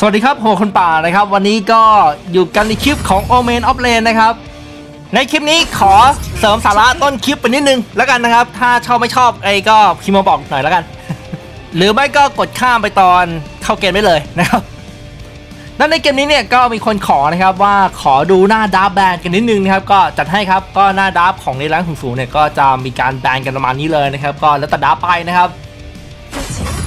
สวัสดีครับโหคนป่านะครับ วันนี้ก็อยู่กันในคลิปของ o m e n of Lane นะครับ ในคลิปนี้ขอเสริมสาระต้นคลิปไปนิดนึงแล้วกันนะครับ ถ้าชอบไม่ชอบไอ้ก็พิมพ์มาบอกหน่อยแล้วกัน หรือไม่ก็กดข้ามไปตอนเข้าเกมได้เลยนะครับนั่นในเกมนี้เนี่ยก็มีคนขอนะครับว่าขอดูหน้าดับแบนกันนิดนึงนะครับก็จัดให้ครับก็หน้าดับของในร้านสูงๆเนี่ยก็จะมีการแบนกันประมาณนี้เลยนะครับ ก็แล้วแต่ดับไปนะครับ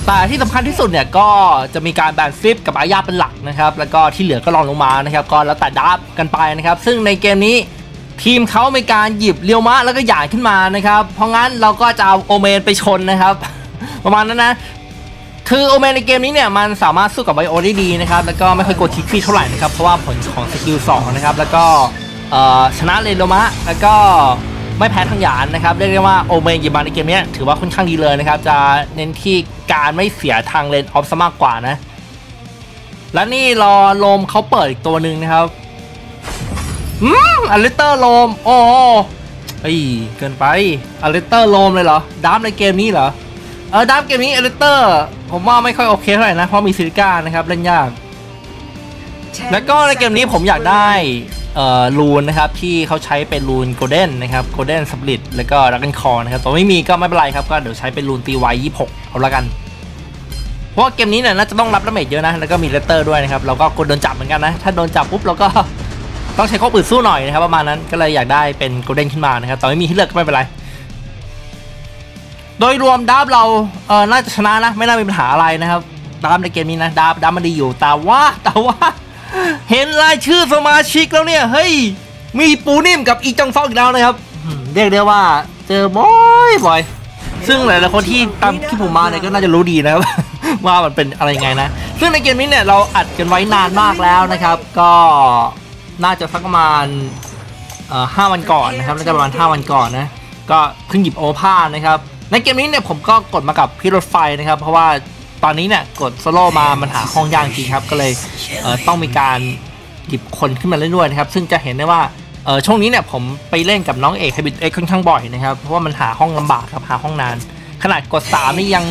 แต่ที่สำคัญที่สุดเนี่ยก็จะมีการแบนฟิปกับอาญาเป็นหลักนะครับแล้วก็ที่เหลือก็รองลงมานะครับก็แล้วแต่ดับกันไปนะครับ ซึ่งในเกมนี้ทีมเขามีการหยิบเรียวมะแล้วก็หยานขึ้นมานะครับ เพราะงั้นเราก็จะเอาโอเมนไปชนนะครับ ประมาณนั้นนะ คือโอเมนในเกมนี้เนี่ยมันสามารถสู้กับไบโอได้ดีนะครับแล้วก็ไม่ค่อยกดคิกฟี่เท่าไหร่นะครับเพราะว่าผลของ skill 2นะครับแล้วก็ชนะเลนโลมะแล้วก็ ไม่แพ้ทางหยานนะครับ เรียกได้ว่าโอเมนหยิบมาในเกมนี้ถือว่าค่อนข้างดีเลยนะครับ จะเน้นที่การไม่เสียทางเลนออฟซะมากกว่านะ และนี่รอโลมเขาเปิดอีกตัวหนึ่งนะครับอืมอลิเตอร์โลม โอ้เฮ้ยเกินไปอลิเตอร์โลมเลยเหรอดามในเกมนี้เหรอ เออดามเกมนี้อลิเตอร์ ผมว่าไม่ค่อยโอเคเท่าไหร่นะ เพราะมีซิลิก้านะครับเล่นยาก แล้วก็ในเกมนี้ผมอยากได้เอ่อ รูนนะครับที่เขาใช้เป็นรูนโกลเด้นนะครับโกลเด้นสปริตแล้วก็ดักกันคอนะครับแต่ไม่มีก็ไม่เป็นไรครับก็เดี๋ยวใช้เป็นรูนตีไวยี่หกเอาละกัน เพราะเกมนี้เนี่ยน่าจะต้องรับดาเมจเยอะนะ แล้วก็มีเลตเตอร์ด้วยนะครับเราก็กดโดนจับเหมือนกันนะ ถ้าโดนจับปุ๊บเราก็ต้องใช้ข้อปืนสู้หน่อยนะครับประมาณนั้นก็เลยอยากได้เป็นโกลเด้นขึ้นมานะครับแต่ไม่มีที่เลือกก็ไม่เป็นไรโดยรวมดับเราเออน่าจะชนะนะ ไม่น่ามีปัญหาอะไรนะครับดับในเกมนี้นะดับดับมันดีอยู่แต่ว่าแต่ว่า เห็นรายชื่อสมาชิกแล้วเนี่ย เฮ้ย มีปูนิ่มกับอีจองซอกอีกแล้วนะครับ เรียกได้ว่าเจอบ่อยบ่อย ซึ่งหลายๆคนที่ตามที่ผมมาเนี่ยก็น่าจะรู้ดีนะครับ ว่ามันเป็นอะไรยังไงนะ ซึ่งในเกมนี้เนี่ยเราอัดกันไว้นานมากแล้วนะครับ ก็น่าจะสักประมาณห้าวันก่อนนะครับ น่าจะประมาณห้าวันก่อนนะ ก็เพิ่งหยิบโอภานะครับ ในเกมนี้เนี่ยผมก็กดมากับพี่รถไฟนะครับ เพราะว่า ตอนนี้เนี่ยกดโซโลมามันหาห้องยากจริงครับ ก็เลยเต้องมีการหยิบคนขึ้นมาเล่นด้วยนะครับ ซึ่งจะเห็นได้ว่าเออช่วงนี้เนี่ยผมไปเล่นกับน้องเอกไฮบิทเอ็กค่อนข้างบ่อยนะครับ เพราะว่ามันหาห้องลำบากครับหาห้องนาน ขนาดกดสามนี่ยัง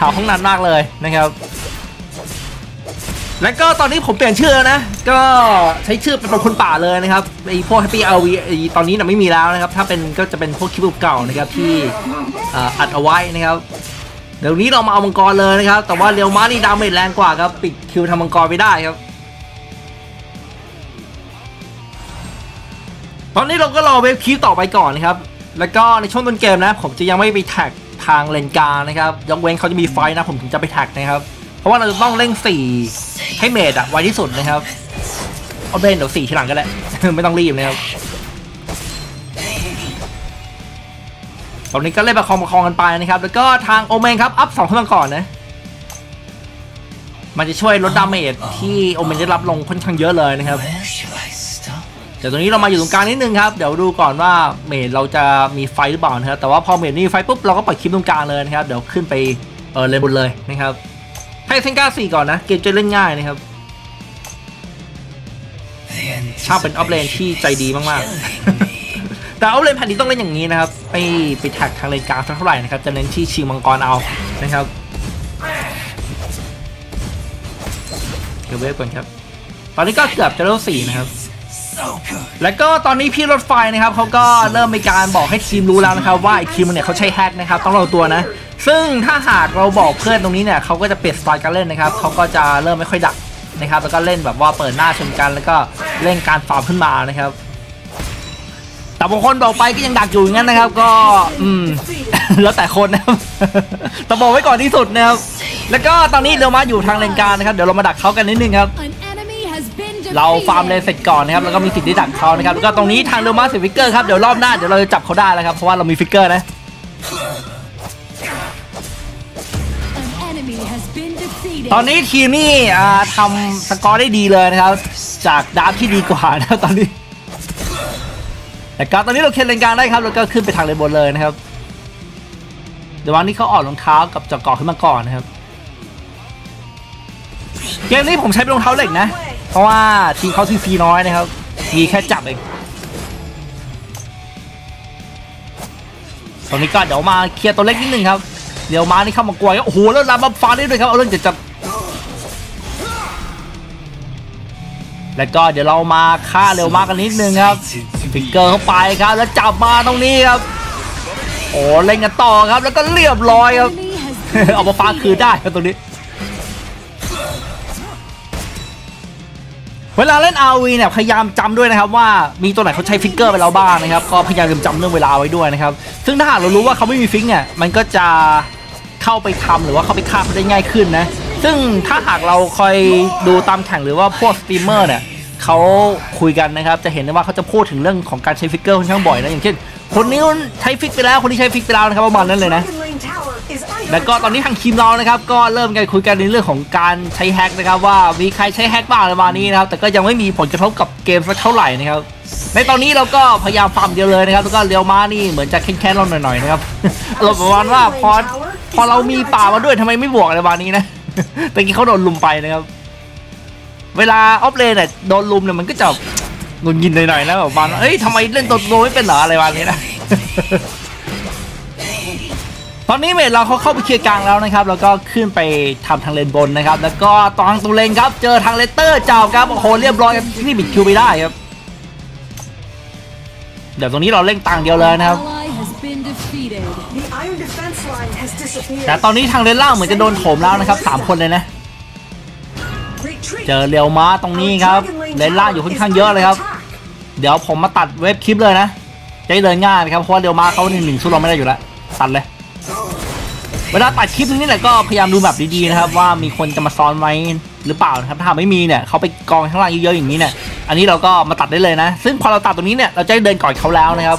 หาห้องนานมากเลยนะครับ แล้วก็ตอนนี้ผมเปลี่ยนชื่อแล้วนะ ก็ใช้ชื่อเป็นคนป่าเลยนะครับไอพวก Happy ROV ไอ้ตอนนี้นะไม่มีแล้วนะครับ ถ้าเป็นก็จะเป็นพวกคลิปเก่านะครับที่อัดเอาไว้นะครับ เดี๋ยวนี้เรามาเอามังกรเลยนะครับ แต่ว่าเรียวมานี่ damage แรงกว่าครับ ปิดคิวทำมังกรไปได้ครับ ตอนนี้เราก็รอ wave คิวต่อไปก่อนนะครับ แล้วก็ในช่วงต้นเกมนะ ผมจะยังไม่ไปแท็กทางเลนกลางนะครับยกเว้นเขาจะมีไฟนะ ผมถึงจะไปแท็กนะครับ เพราะว่าเราจะต้องเร่งสี่ให้ mage อะไวที่สุดนะครับ เอาเบนเดี๋ยวสี่ทีหลังก็ได้ไม่ต้องรีบนะครับ ตอนนี้ก็เล่นประคองประคองกันไปนะครับ แล้วก็ทางโอเมนครับ อัพสองขึ้นมาก่อนนะ มันจะช่วยลด damage ที่โอเมนได้รับลงค่อนข้างเยอะเลยนะครับ Where shall I start? เดี๋ยวตรงนี้เรามาอยู่ตรงกลางนิดนึงครับ เดี๋ยวดูก่อนว่า mage เราจะมีไฟหรือเปล่านะครับ แต่ว่าพอ mage มีไฟปุ๊บเราก็ปล่อยคลิปตรงกลางเลยนะครับ เดี๋ยวขึ้นไปเออเลนบนเลยนะครับ ให้เซนก้าสี่ก่อนนะ เกมจะเล่นง่ายนะครับ The end ช่างเป็น offlane ที่ใจดีมากๆ แต่ offlane แผ่นนี้ต้องเล่นอย่างนี้นะครับไม่ไปแท็กทางเลนกลางสักเท่าไหร่นะครับจะเน้นที่ชิงมังกรเอานะครับเดี๋ยวเวฟก่อนครับ ตอนนี้ก็เกือบจะเลเวลสี่นะครับแล้วก็ตอนนี้พี่รถไฟนะครับเขาก็เริ่มมีการบอกให้ทีมรู้แล้วนะครับ ว่าไอ้ทีมเนี่ยเขาใช้แฮกนะครับต้องระวังตัวนะ ซึ่งถ้าหากเราบอกเพื่อนตรงนี้เนี่ยเขาก็จะเปลี่ยนสไตล์การเล่นนะครับเขาก็จะเริ่มไม่ค่อยดักนะครับ แล้วก็เล่นแบบว่าเปิดหน้าชนกัน แล้วก็เล่นการฟาร์มขึ้นมานะครับ แต่บางคนบอกไปก็ยังดักอยู่อย่างนั้นนะครับ ก็อืมแล้วแต่คนนะครับแต่บอกไว้ก่อนที่สุดนะครับ แล้วก็ตอนนี้เรามาอยู่ทางเลนกลางนะครับ เดี๋ยวเรามาดักเขากันนิดนึงครับ An enemy has been เราฟาร์ม defeated. เลนเสร็จก่อนนะครับ แล้วก็มีสิทธิ์ที่ดักเขานะครับ แล้วก็ตรงนี้ทางเรือมาสิฟิกเกอร์ครับ เดี๋ยวรอบหน้าเดี๋ยวเราจะจับเขาได้แล้วครับ เพราะว่าเรามีฟิกเกอร์นะ An enemy has been defeated. ตอนนี้ทีมนี่อ่าทำสกอร์ได้ดีเลยนะครับ จากดาร์ฟที่ดีกว่านะครับตอนนี้ แต่ก็ตอนนี้เราเคลนเลนกลางได้ครับแล้วก็ขึ้นไปทางเลนบนเลยนะครับเดี๋ยววันนี้เขาออกรองเท้ากับจอกอขึ้นมาก่อนนะครับเกมนี้ผมใช้เป็นรองเท้าเหล็กนะ เพราะว่าทีมเขาซีซีน้อยนะครับ มีแค่จับเองตอนนี้ก็เดี๋ยวมาเคลียร์ตัวเล็กนิดนึงครับเดี๋ยวมานี่เข้ามากลัวโอ้โหแล้วลามาฟาได้ด้วยครับเอาเรื่องจะจับ แล้วก็เดี๋ยวเรามาฆ่าเร็วมากกันนิดนึงครับflicker เข้าไปครับ แล้วจับมาตรงนี้ครับ โอ้เล่นกันต่อครับ แล้วก็เรียบร้อยครับ เอามาฟ้าคืนได้ครับตรงนี้ เวลาเล่น ROV เนี่ยพยายามจำด้วยนะครับว่ามีตัวไหนเขาใช้ flicker ไปแล้วบ้างนะครับ ก็พยายามจำเรื่องเวลาไว้ด้วยนะครับ ซึ่งถ้าหากเรารู้ว่าเขาไม่มี flick เนี่ย มันก็จะเข้าไปทำหรือว่าเข้าไปฆ่าเขาได้ง่ายขึ้นนะ ซึ่งถ้าหากเราคอยดูงานแข่งหรือว่าพวกสตรีมเมอร์เนี่ยเขาคุยกันนะครับ จะเห็นได้ว่าเขาจะพูดถึงเรื่องของการใช้ flicker ค่อนข้างบ่อยนะ อย่างเช่น คนนี้ใช้ flick ไปแล้ว คนนี้ใช้ flick ไปแล้วนะครับประมาณนั้นเลยนะ แล้วก็ตอนนี้ทางทีมเรานะครับ ก็เริ่มกันคุยกันในเรื่องของการใช้ hack นะครับ ว่ามีใครใช้ hack บ้างในวันนี้นะครับ แต่ก็ยังไม่มีผลกระทบกับเกมสักเท่าไหร่นะครับ ในตอนนี้เราก็พยายามฟาร์มเดียวเลยนะครับ แล้วก็เรียวมะนี่เหมือนจะแค้นๆเราหน่อยๆนะครับอารมณ์ประมาณว่าพอพอเรามีป่ามาด้วยทำไมไม่บวกในวันนี้นะ แต่กี้เขาโดนลุมไปนะครับ เวลา offlane เนี่ยโดนลุมเนี่ยมันก็จะงุนงงหน่อยๆนะแบบประมาณว่าเอ้ยทำไมเล่นตัวโตไม่เป็นหรออะไรวันนี้นะตอนนี้ mage เราเขาเข้าไปเคลียร์กลางแล้วนะครับ แล้วก็ขึ้นไปทำทางเลนบนนะครับ แล้วก็ตอนทางตรงเลนครับ เจอทางเลสเตอร์เจ้าครับโอ้โหเรียบร้อยครับที่นี่บิดคิวไปได้ครับ เดี๋ยวตรงนี้เราเล่งตังเดียวเลยนะครับ แต่ตอนนี้ทางเลนล่างเหมือนจะโดนโถมแล้วนะครับสามคนเลยนะ เจอเรียวม้าตรงนี้ครับ เลนล่างอยู่ค่อนข้างเยอะเลยครับ เดี๋ยวผมมาตัดเว็บคลิปเลยนะจะเดินง่ายนะครับเพราะเรียวม้าเขาหนึ่งหนึ่งสู้เราไม่ได้อยู่แล้วตัดเลย เวลาตัดคลิปนี้เนี่ยก็พยายามดูแบบดีๆนะครับ ว่ามีคนจะมาซ้อนไว้หรือเปล่านะครับถ้าไม่มีเนี่ยเขาไปกองข้างล่างเยอะๆอย่างนี้เนี่ยอันนี้เราก็มาตัดได้เลยนะ ซึ่งพอเราตัดตรงนี้เนี่ยเราจะเดินก่อนเขาแล้วนะครับ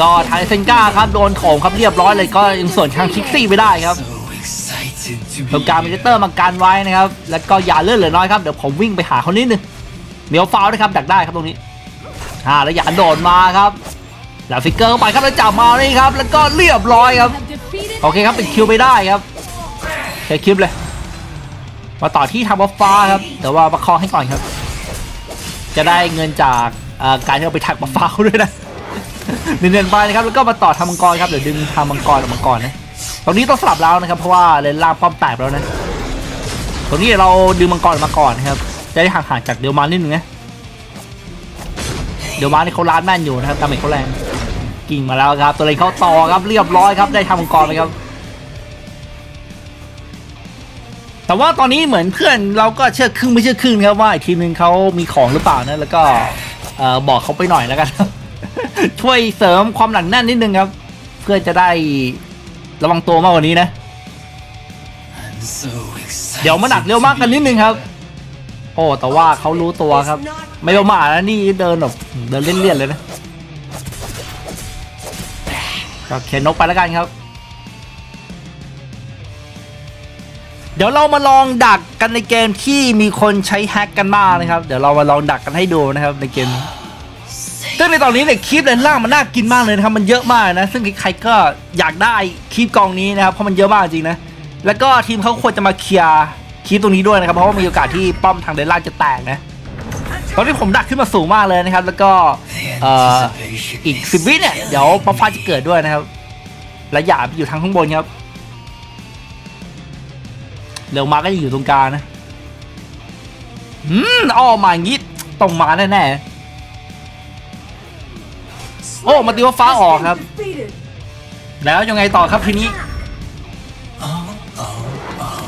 ก็ทางเซนก้าครับโดนโถมครับเรียบร้อยเลยก็ยังส่วนทางคิกซี่ไม่ได้ครับ So excited to ตรง be กางมิเตอร์มากันไว้นะครับ แล้วก็อย่าเลื่อนเหลือน้อยครับ เดี๋ยวผมวิ่งไปหาเขานิดนึงเดี๋ยวฟาวนะครับดักได้ครับตรงนี้อ่าแล้วอย่าโดดมาครับแล้วฟิกเกอร์เข้าไปครับแล้วจับมานี่ครับ แล้วก็เรียบร้อยครับ โอเคครับปิด kill ไปได้ครับเช็คคลิปเลย มาต่อที่ทำ buff ฟ้าครับเดี๋ยวว่าประคองให้ก่อนครับ จะได้เงินจากการที่เราไปถัก buff ฟ้าเขาด้วยนะ เนียนๆไปนะครับแล้วก็มาต่อทำมังกรครับเดี๋ยวดึงทำมังกรกับมังกรนะตรงนี้ต้องสลับแล้วนะครับ เพราะว่าเลนล่างป้อมแตกแล้วนะตรงนี้เราดึงมังกรมาก่อนนะครับจะได้ห่างๆจากเดลมานิดนึงนะเดลมานี่เขาล้านแม่นอยู่นะครับ damage เขาแรงกิ่งมาแล้วครับ ตัวเลนเขาต่อครับเรียบร้อยครับได้ทำมังกรไปครับแต่ว่าตอนนี้เหมือนเพื่อนเราก็เชื่อครึ่งไม่เชื่อครึ่งนะครับว่าอีกทีมหนึ่งเขามีของหรือเปล่านะแล้วก็บอกเขาไปหน่อยแล้วกันครับ ช่วยเสริมความหนักแน่นนิดนึงครับ เพื่อจะได้ระวังตัวมากกว่านี้นะ so เดี๋ยวมาหนักเร็วมากกันนิดนึงครับ โอ้แต่ว่าเขารู้ตัวครับ ไม่ประมาทนะนี่เดินแบบเดินเลี่ยนๆเลยนะก็เข็นนกไปแล้วกันครับ เดี๋ยวเรามาลองดักกันในเกมที่มีคนใช้แฮกกันบ้างนะครับ เดี๋ยวเรามาลองดักกันให้ดูนะครับในเกมนี้ ซึ่งในตอนนี้เนี่ยคลิปเลนล่างมันน่ากินมากเลยนะครับมันเยอะมากนะ ซึ่งใครก็อยากได้คลิปกองนี้นะครับเพราะมันเยอะมากจริงนะแล้วก็ทีมเขาควรจะมาเคลียร์คลิปตรงนี้ด้วยนะครับเพราะว่ามีโอกาสที่ป้อมทางเลนล่างจะแตกนะตอนนี้ผมดักขึ้นมาสูงมากเลยนะครับ แล้วก็เอ่ออีกสิบวิเนี่ยเดี๋ยวป๊อปฟ้าจะเกิดด้วยนะครับและหยาบอยู่ทางข้างบนครับเร็วมาก็จะอยู่ตรงกลางนะอืมอ้อมาอย่างงี้ตรงมาแน่ๆ โอ้มาตีว่าฟ้าออกครับ Defeated. แล้วยังไงต่อครับทีนี้ Oh, oh, oh.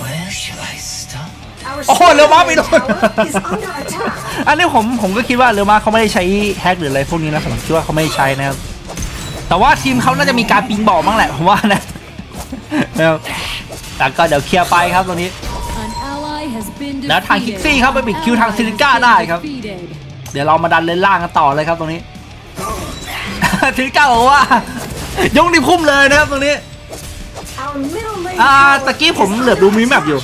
Where shall I start? Our โอ้โหเร็วมากไปโดน tower is under attack. อันนี้ผมผมก็คิดว่าเรือมาเขาไม่ได้ใช้แฮกหรืออะไรพวกนี้นะผมคิดว่าเขาไม่ได้ใช้นะครับ แต่ว่าทีมเขาน่าจะมีการปิงบอกบ้างแหละผมว่านะนะครับแต่ก็เดี๋ยวเคลียร์ไปครับตรงนี้ An ally has been แล้วทาง defeated. Kixi ครับไปปิดคิวทาง Ally ซิลิก้า has been ได้ครับ defeated. เดี๋ยวเรามาดันเลนล่างกันต่อเลยครับตรงนี้ ซิลิก้าบอกว่ายกนิ้วพุ่มเลยนะครับตรงนี้อ่าตะกี้ผมเหลือบดู minimap อยู่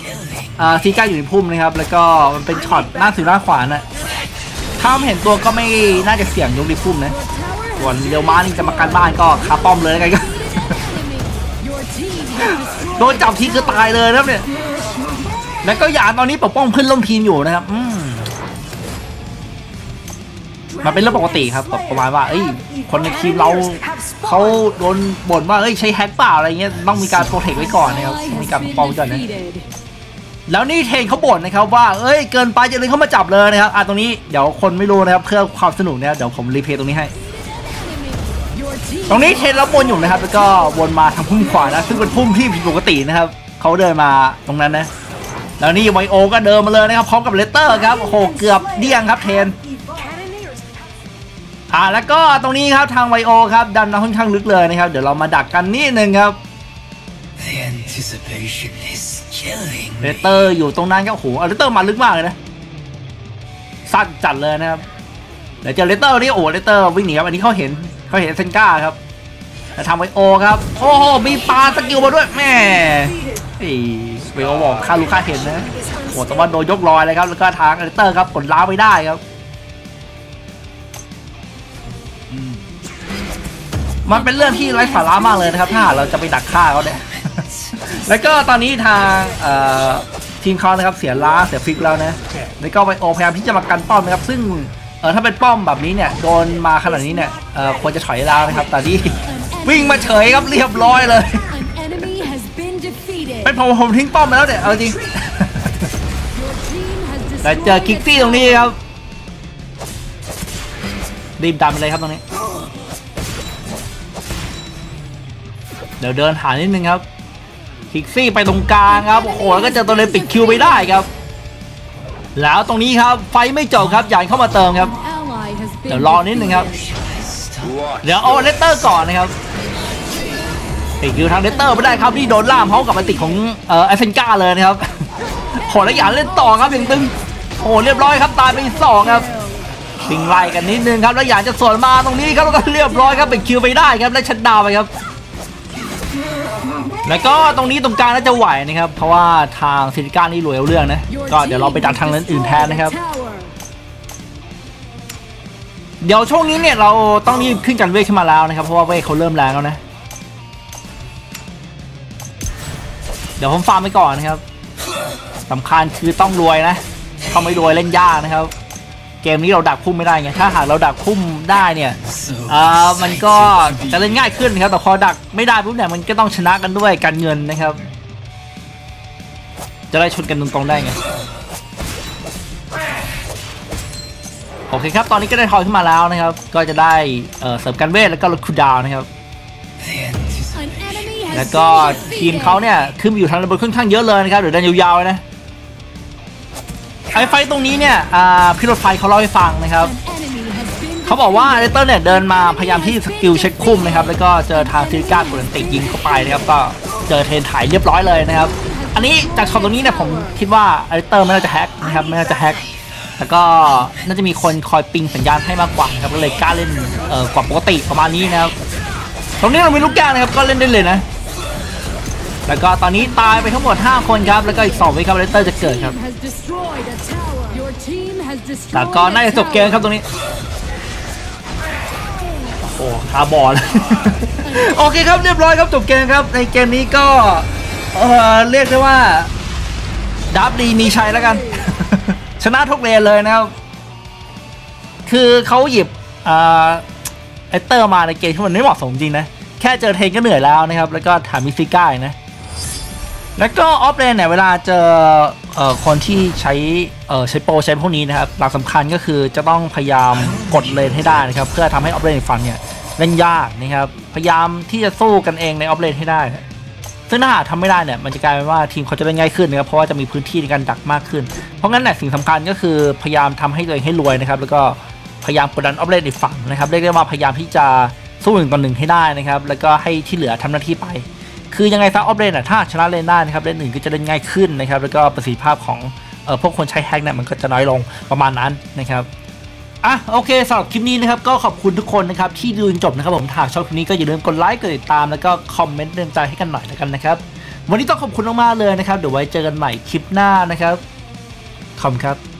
อ่าซิลิก้าอยู่ในพุ่มนะครับ แล้วก็มันเป็นช็อตหน้าสุดหน้าขวาน่ะถ้าไม่เห็นตัวก็ไม่น่าจะเสี่ยงยกนิ้วพุ่มนะส่วนเรียวมานี่จะมากันบ้านก็คาป้อมเลยแล้วกันก็โดนจับทีคือตายเลยนะครับเนี่ยแล้วก็หยาดตอนนี้ปกป้องเพื่อนร่วมทีมอยู่นะครับ อืม มันเป็นเรื่องปกติครับแบบประมาณว่าเอ้ยคนในทีมเราเขาโดนบ่นว่าเอ้ยใช้แฮกเปล่าอะไรเงี้ยต้องมีการ protect ไว้ก่อนนะครับต้องมีการป้องก่อนนะแล้วนี่เทนเขาบ่นนะครับว่าเอ้ยเกินไปจะเลยเข้ามาจับเลยนะครับอะตรงนี้เดี๋ยวคนไม่รู้นะครับเพื่อความสนุกเนี่ยเดี๋ยวผม replay ตรงนี้ให้ ตรงนี้เทนแล้วนอยู่นะครับ แล้วก็วนมาทางพุ่มขวานะซึ่งเป็นพุ่มที่ผิดปกตินะครับเขาเดินมาตรงนั้นนะแล้วนี่ไวโอก็เดินมาเลยนะครับพร้อมกับเลสเตอร์ครับโอ้โหเกือบเดี้ยงครับเทน อ่าแล้วก็ตรงนี้ครับทางไวโอครับดันมาค่อนข้างลึกเลยนะครับ เดี๋ยวเรามาดักกันนิดนึงครับ The anticipation is killing เล me. สเตอร์อยู่ตรงนั้นครับโอ้โหเอาเลสเตอร์มาลึกมากเลยนะสั้นจัดเลยนะครับเดี๋ยวเจอเลสเตอร์นี่โอ้โหเลสเตอร์วิ่งหนีครับอันนี้เขาเห็นเขาเห็นเซนก้าครับแต่ทำไวโอครับ โอ้โหมีปลาสกิลมาด้วยแม่ไอ้ไวโอบอกค่ารู้ค่าเห็นนะโอ้แต่ว่าโดนยกลอยเลยครับแล้วก็ทางเลสเตอร์ครับกดล้าไม่ได้ครับ มันเป็นเรื่องที่ไร้สาระมากเลยนะครับ ถ้าหากเราจะไปดักฆ่าเขาเนี่ย แล้วก็ตอนนี้ทางเอ่อทีมเขานะครับเสียล้าเสียฟิกแล้วนะ แล้วก็ไวโอพยายามที่จะมากันป้อมนะครับ ซึ่งเออถ้าเป็นป้อมแบบนี้เนี่ยโดนมาขนาดนี้เนี่ยเออควรจะถอยแล้วนะครับ แต่ที่วิ่งมาเฉยครับเรียบร้อยเลย An enemy has been defeated. เป็นผมผมทิ้งป้อมไปแล้วเนี่ยเอาจริง Your team has แต่ destroyed เจอคิกซี่ตรงนี้ครับรีบดันไปเลยครับตรงนี้ เดี๋ยวเดินหานิดนึงครับคิกซี่ไปตรงกลางครับโอ้โหแล้วก็เจอตัวเลยปิดคิวไปได้ครับ แล้วตรงนี้ครับไฟไม่จบครับยานเข้ามาเติมครับเดี๋ยวรอนิดนึงครับ เดี๋ยวเอาเลตเตอร์ก่อนนะครับติดคิวทางเลตเตอร์ไม่ได้ครับนี่โดนล่ามเขากับมันติดของเอ่อไอเซนกาเลยนะครับโหแล้วยานเล่นต่อครับอย่างตึงโอ้เรียบร้อยครับตายไปสองครับปิงไล่กันนิดนึงครับแล้วยานจะสวนมาตรงนี้ครับแล้วก็เรียบร้อยครับเป็นคิวไปได้ครับและชัดดาวไปครับ แล้วก็ตรงนี้ตรงกลางน่าจะไหวนะครับ เพราะว่าทางซิลิก้านี่รวยเอาเรื่องนะ Your ก็เดี๋ยวเราไปดักทางนั้น team อื่นแทนนะครับ destroyed a tower. เดี๋ยวช่วงนี้เนี่ยเราต้องรีบขึ้นกันเวทขึ้นมาแล้วนะครับ เพราะว่าเวทเขาเริ่มแรงแล้วนะ เดี๋ยวผมฟาร์มไปก่อนนะครับสำคัญคือต้องรวยนะถ้าไม่รวยเล่นยากนะครับ เกมนี้เราดักพุ่มไม่ได้ไงถ้าหากเราดักพุ่มได้เนี่ย So อ่ามันก็ excited to จะเล่นง่ายขึ้นนะครับแต่พอดักไม่ได้ปุ๊บเนี่ยมันก็ต้องชนะกันด้วยการเงินนะครับ จะได้ชนกันตรงๆได้ไงโอเคครับ ตอนนี้ก็ได้ทอยขึ้นมาแล้วนะครับ ก็จะได้เอ่อเสริมกันเวทแล้วก็ลดคูลดาวน์นะครับ The anticipation. An enemy has แล้วก็ been ทีม defeated. เขาเนี่ยขึ้นมาอยู่ทางระเบิดค่อนข้างเยอะเลยนะครับเดี๋ยวเดินยาวๆเลยนะ ไอ้ไฟตรงนี้เนี่ยอ่าพี่รถไฟเขาเล่าให้ฟังนะครับ An enemy has been เขาบอกว่าเลเตอร์เนี่ยเดินมาพยายามที่สกิลเช็คคุ้มนะครับแล้วก็เจอทางซิลิก้ากดติยิงเข้าไปนะครับก็เจอเทรนถ่ายเรียบร้อยเลยนะครับ อันนี้จากช็อตตรงนี้เนี่ยผมคิดว่าเลเตอร์ไม่น่าจะแฮกนะครับไม่น่าจะแฮกแล้วก็น่าจะมีคนคอยปิงสัญญาณให้มากกว่านะครับก็เลยกล้าเล่นเอ่อกว่าปกติประมาณนี้นะครับตรงนี้เรามีลูกแก้วนะครับก็เล่นได้เลยนะ แล้วก็ตอนนี้ตายไปทั้งหมด 5 คนครับ แล้วก็อีก2วิครับเลเตอร์จะเกิดครับ team has destroyed a tower. Your team has destroyed แต่ก็น่า a จะจบเกม tower. ครับตรงนี้ โอ้คาบอลโอเคครับเรียบร้อยครับจบเกมครับ ในเกมนี้ก็เออเรียกได้ว่าดับดีมีชัยแล้วกัน ชนะทุกเลนเลยนะครับ คือเขาหยิบอ่าเอเตอร์มาในเกมที่มันไม่เหมาะสมจริงนะ แค่เจอเทนก็เหนื่อยแล้วนะครับ แล้วก็ถามมิฟิก้าอีกนะ แล้วก็ offlane เนี่ยเวลาเจอเอ่อคนที่ใช้เอ่อใช้ pro ใช้พวกนี้นะครับหลักสำคัญก็คือจะต้องพยายามกดเลนให้ได้นะครับ เพื่อทำให้ offlane อีกฝั่งเนี่ยเล่นยากนะครับพยายามที่จะสู้กันเองใน offlane ให้ได้ ซึ่งถ้าหากทำไม่ได้เนี่ยมันจะกลายเป็นว่าทีมเขาจะเล่นง่ายขึ้นนะครับเพราะว่าจะมีพื้นที่ในการดักมากขึ้น เพราะงั้นเนี่ยสิ่งสำคัญก็คือพยายามทำให้ตัวเองให้รวยนะครับแล้วก็พยายามกดดัน offlane อีกฝั่งนะครับเรียกได้ว่าพยายามที่จะสู้หนึ่งต่อหนึ่งให้ได้นะครับแล้วก็ให้ที่เหลือทำหน้าที่ไป คือยังไงซะ offlane อะถ้าชนะเลนได้นะครับเลนอื่นก็จะเล่นง่ายขึ้นนะครับแล้วก็ประสิทธิภาพของเอ่อพวกคนใช้แฮกเนี่ยมันก็จะน้อยลงประมาณนั้นนะครับอะโอเคสำหรับคลิปนี้นะครับก็ขอบคุณทุกคนนะครับที่ดูจนจบนะครับผมถ้าหากชอบคลิปนี้ก็อย่าลืมกดไลค์กดติดตามแล้วก็คอมเมนต์เตือนใจให้กันหน่อยแล้วกันนะครับวันนี้ต้องขอบคุณมากๆเลยนะครับเดี๋ยวไว้เจอกันใหม่คลิปหน้านะครับขอบคุณครับ